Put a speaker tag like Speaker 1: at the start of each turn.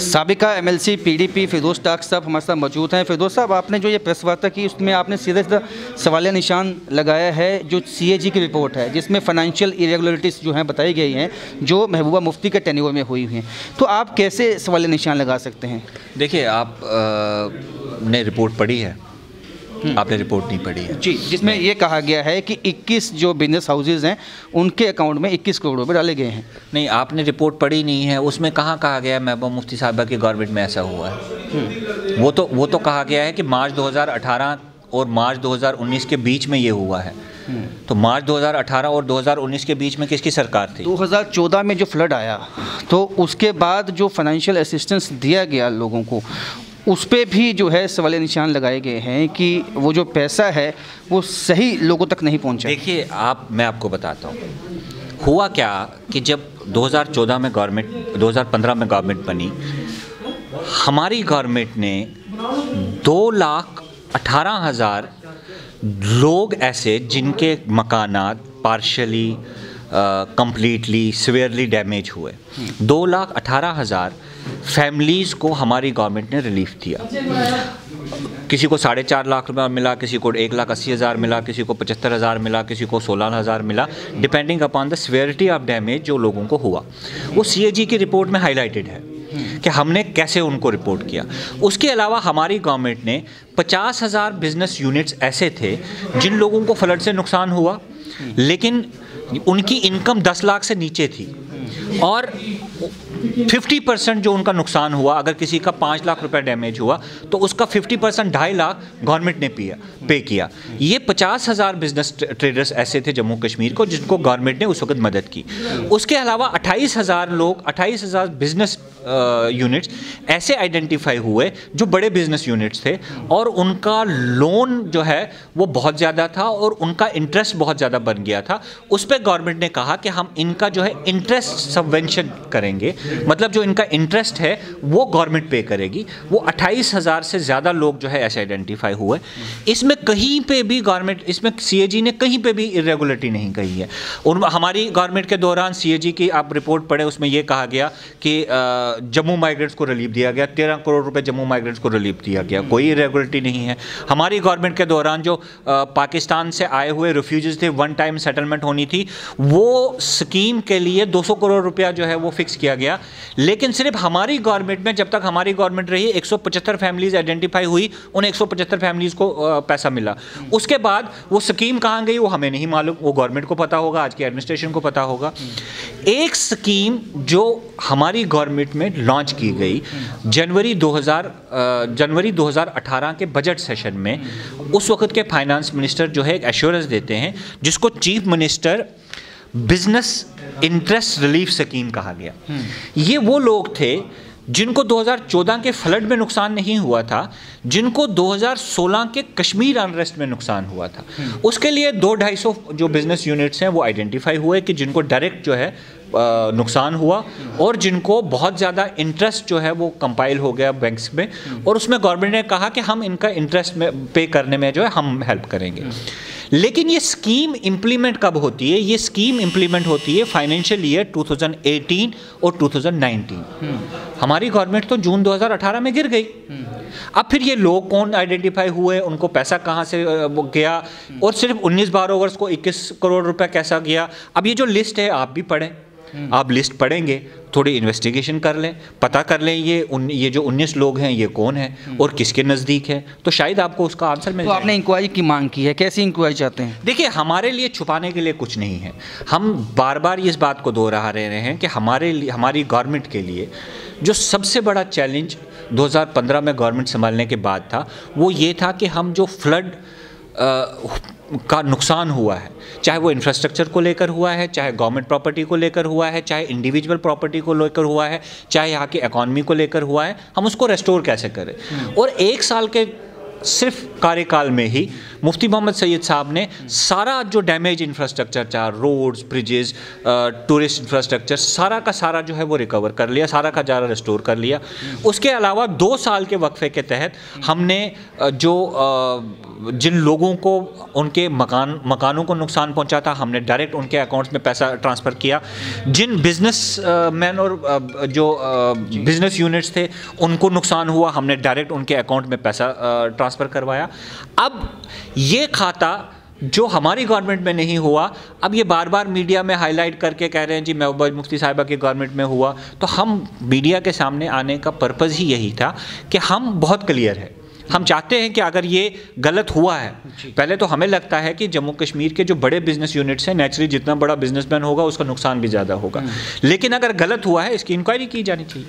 Speaker 1: सबका M L C P D P Firoz Tak साहब हमारे साथ मौजूद हैं। फिरोज साहब आपने जो ये प्रेस वार्ता की उसमें आपने सीधे सीधा सवाल निशान लगाया है जो सी ए जी की रिपोर्ट है जिसमें फाइनेंशियल इरेगुलरिटीज़ जो हैं बताई गई हैं जो महबूबा मुफ्ती के टेन्योर में हुई हुई हैं। तो आप कैसे सवाल निशान लगा सकते हैं?
Speaker 2: देखिए आप आ, ने रिपोर्ट पढ़ी है। आपने रिपोर्ट नहीं पढ़ी है।
Speaker 1: जी जिसमें ये कहा गया है कि 21 जो बिज़नेस हाउसेज हैं उनके अकाउंट में 21 करोड़ रुपए डाले गए हैं।
Speaker 2: नहीं आपने रिपोर्ट पढ़ी नहीं है उसमें कहाँ कहा गया है महबूबा मुफ्ती साहबा की गवर्नमेंट में ऐसा हुआ है? वो तो वो तो कहा गया है कि मार्च 2018 और मार्च 2019 के बीच में ये हुआ है। तो मार्च 2018 और 2019 के बीच में किसकी सरकार थी?
Speaker 1: 2014 में जो फ्लड आया तो उसके बाद जो फाइनेंशियल असिस्टेंस दिया गया लोगों को उस पर भी जो है सवाल निशान लगाए गए हैं कि वो जो पैसा है, वो सही लोगों तक नहीं पहुँचा।
Speaker 2: देखिए, आप, मैं आपको बताता हूँ। हुआ क्या कि जब 2014 में गवर्नमेंट 2015 में गवर्नमेंट बनी, हमारी गवर्नमेंट ने दो लाख अठारह हज़ार लोग ऐसे जिनके मकानात पार्शली कंप्लीटली सिवियरली डैमेज हुए। दो लाख अठारह हज़ार फैमिलीज़ को हमारी गवर्नमेंट ने रिलीफ दिया। किसी को साढ़े चार लाख रुपया मिला, किसी को एक लाख अस्सी हज़ार मिला, किसी को पचहत्तर हज़ार मिला, किसी को सोलह हज़ार मिला। Depending upon the severity of damage जो लोगों को हुआ। वो सीएजी की रिपोर्ट में हाईलाइटेड है कि हमने कैसे उनको रिपोर्ट किया। उसके अलावा हमारी गवर्नमेंट ने पचास हज़ार बिज़नेस यूनिट्स ऐसे थे जिन लोगों को फ्लड से नुकसान हुआ। लेकिन उनकी इनकम दस लाख से नीचे थी। और 50 परसेंट जो उनका नुकसान हुआ, अगर किसी का पाँच लाख रुपए डैमेज हुआ तो उसका 50 परसेंट, ढाई लाख गवर्नमेंट ने पिया, पे किया। ये पचास हज़ार बिज़नेस ट्रेडर्स ऐसे थे जम्मू कश्मीर को जिनको गवर्नमेंट ने उस वक्त मदद की। उसके अलावा अट्ठाईस हज़ार लोग, अट्ठाईस हज़ार बिज़नेस यूनिट्स ऐसे आइडेंटिफाई हुए जो बड़े बिज़नेस यूनिट्स थे और उनका लोन जो है वो बहुत ज़्यादा था और उनका इंटरेस्ट बहुत ज़्यादा बन गया था। उस पर गवर्नमेंट ने कहा कि हम इनका जो है इंटरेस्ट सबवेंशन करेंगे। मतलब जो इनका इंटरेस्ट है, वो गवर्नमेंट पे करेगी। वो अट्ठाईस हज़ार से ज़्यादा लोग जो है ऐसे आइडेंटिफाई हुए। इसमें कहीं पे भी गवर्नमेंट इसमें सीएजी ने कहीं पे भी इरेगुलरिटी नहीं कही है। उन, हमारी गवर्नमेंट के दौरान सीएजी की आप रिपोर्ट पढ़े, उसमें ये कहा गया कि जम्मू माइग्रेंट्स को रिलीफ दिया गया, तेरह करोड़ रुपये जम्मू माइग्रेंट्स को रिलीफ दिया गया। कोई इरेगुलरिटी नहीं है। हमारी गवर्नमेंट के दौरान जो पाकिस्तान से आए हुए रिफ्यूज थे वन टाइम सेटलमेंट होनी थी, वो स्कीम के लिए 200 करोड़ रुपया जो है वो फिक्स किया गया। लेकिन सिर्फ़ हमारी गवर्नमेंट में, जब तक हमारी गवर्नमेंट रही, एक सौ पचहत्तर फैमिलीज़ आइडेंटिफाई हुई उन एक फैमिलीज़ को पैसा मिला। उसके बाद वो स्कीम कहाँ गई, वो हमें नहीं मालूम। वो गवर्नमेंट को पता होगा, आज की एडमिनिस्ट्रेशन को पता होगा। एक स्कीम जो हमारी गवर्नमेंट में लॉन्च की गई। जनवरी 2000 जनवरी 2018 के बजट सेशन में उस वक्त के फाइनेंस मिनिस्टर जो है एक एश्योरेंस देते हैं जिसको chief minister business interest relief scheme कहा गया। ये वो लोग थे जिनको 2014 के फ्लड में नुकसान नहीं हुआ था जिनको 2016 के कश्मीर अनरेस्ट में नुकसान हुआ था। उसके लिए दो ढाई सौ जो बिज़नेस यूनिट्स हैं वो आइडेंटिफाई हुए कि जिनको डायरेक्ट जो है नुकसान हुआ और जिनको बहुत ज़्यादा इंटरेस्ट जो है वो कंपाइल हो गया बैंक्स में और उसमें गवर्नमेंट ने कहा कि हम इनका इंटरेस्ट में पे करने में जो है हम हेल्प करेंगे। लेकिन ये स्कीम इम्प्लीमेंट कब होती है? ये स्कीम इम्प्लीमेंट होती है फाइनेंशियल ईयर 2018 और 2019 हमारी गवर्नमेंट तो जून 2018 में गिर गई। अब फिर ये लोग कौन आइडेंटिफाई हुए? उनको पैसा कहाँ से गया? और सिर्फ़ 19 बारह ओवर्स को 21 करोड़ रुपए कैसा गया? अब ये जो लिस्ट है, आप भी पढ़ें। आप लिस्ट पढ़ेंगे थोड़ी इन्वेस्टिगेशन कर लें पता कर लें ये उन ये जो 19 लोग हैं ये कौन है और किसके नज़दीक है। तो शायद आपको उसका आंसर मिल
Speaker 1: तो आपने इंक्वायरी की मांग की है कैसी इंक्वायरी चाहते हैं?
Speaker 2: देखिए हमारे लिए छुपाने के लिए कुछ नहीं है। हम बार बार इस बात को दोहरा रहे हैं कि हमारे लिए हमारी गवर्नमेंट के लिए जो सबसे बड़ा चैलेंज 2015 में गवर्नमेंट संभालने के बाद था वो ये था कि हम जो फ्लड का नुकसान हुआ है। चाहे वो इंफ्रास्ट्रक्चर को लेकर हुआ है चाहे गवर्नमेंट प्रॉपर्टी को लेकर हुआ है चाहे इंडिविजुअल प्रॉपर्टी को लेकर हुआ है चाहे यहाँ की इकॉनमी को लेकर हुआ है हम उसको रेस्टोर कैसे करें? और एक साल के सिर्फ़ कार्यकाल में ही मुफ्ती मोहम्मद सैयद साहब ने सारा जो डैमेज इंफ्रास्ट्रक्चर था रोड्स ब्रिजेस टूरिस्ट इंफ्रास्ट्रक्चर सारा का सारा जो है वो रिकवर कर लिया, सारा का सारा रिस्टोर कर लिया। उसके अलावा दो साल के वक्फे के तहत हमने जो जिन लोगों को उनके मकान, मकानों को नुकसान पहुँचा था, हमने डायरेक्ट उनके अकाउंट्स में पैसा ट्रांसफ़र किया। जिन बिज़नेस मैन और जो बिज़नेस यूनिट्स थे, उनको नुकसान हुआ, हमने डायरेक्ट उनके अकाउंट में पैसा ट्रांसफ़र करवाया। अब ये खाता जो हमारी गवर्नमेंट में नहीं हुआ अब ये बार बार मीडिया में हाईलाइट करके कह रहे हैं जी महबूब मुफ्ती साहिबा की गवर्नमेंट में हुआ। तो हम मीडिया के सामने आने का पर्पज़ ही यही था कि हम बहुत क्लियर है। हम चाहते हैं कि अगर ये गलत हुआ है पहले तो हमें लगता है कि जम्मू कश्मीर के जो बड़े बिज़नेस यूनिट्स हैं नेचुरली जितना बड़ा बिजनेसमैन होगा उसका नुकसान भी ज़्यादा होगा। लेकिन अगर गलत हुआ है इसकी इंक्वायरी की जानी चाहिए।